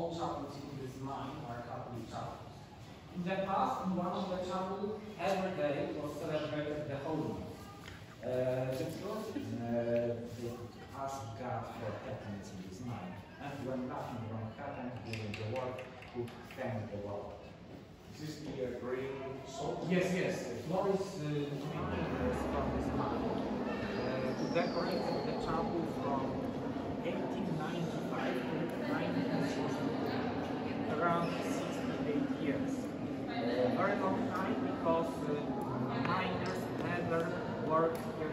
all chapels in his mind are Catholic chapels. In the past, in one of the chapels, every day was celebrated the Holy uh, The person uh, asked God for happiness in his mind, and when nothing wrong happened during the work, could thank the Lord. Is this the green salt? Yes, yes. What is uh, from his mind? Uh, to decorate the chapel from 1890 Very long time because uh, miners never worked here